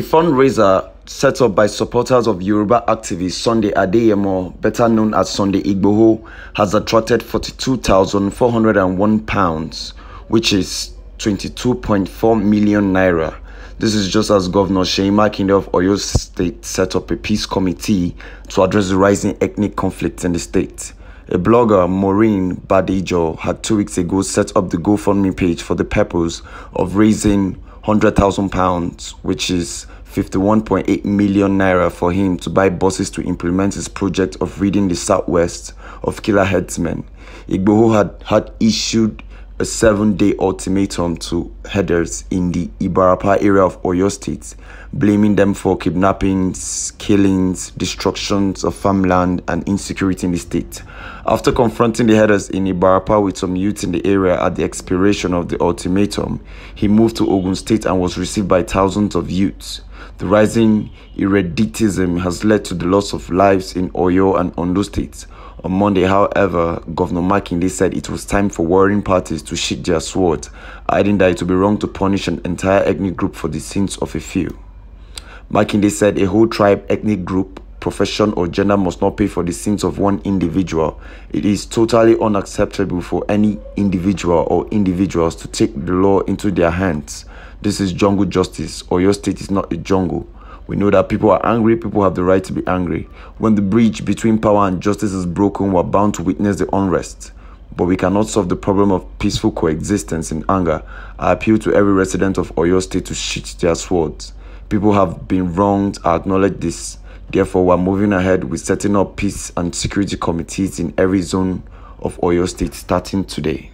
fundraiser set up by supporters of Yoruba activist Sunday Adeyemo, better known as Sunday Igboho, has attracted £42,401, which is 22.4 million naira. This is just as Governor Sheyi Makinde of Oyo State set up a peace committee to address the rising ethnic conflicts in the state. A blogger, Maureen Badejo, had two weeks ago set up the GoFundMe page for the purpose of raising £100,000, which is 51.8 million naira for him to buy buses to implement his project of ridding the southwest of killer headsmen. Igboho had, had issued a seven-day ultimatum to headers in the Ibarapa area of Oyo State, blaming them for kidnappings, killings, destructions of farmland, and insecurity in the state. After confronting the headers in Ibarapa with some youth in the area at the expiration of the ultimatum, he moved to Ogun State and was received by thousands of youths. The rising ereditism has led to the loss of lives in Oyo and Ondo states, on Monday, however, Governor Makinde said it was time for warring parties to sheath their swords, adding that it would be wrong to punish an entire ethnic group for the sins of a few. Makinde said a whole tribe, ethnic group, profession or gender must not pay for the sins of one individual. It is totally unacceptable for any individual or individuals to take the law into their hands. This is jungle justice, or your state is not a jungle. We know that people are angry, people have the right to be angry. When the bridge between power and justice is broken, we're bound to witness the unrest. But we cannot solve the problem of peaceful coexistence in anger. I appeal to every resident of Oyo State to sheath their swords. People have been wronged, I acknowledge this. Therefore, we're moving ahead with setting up peace and security committees in every zone of Oyo State starting today.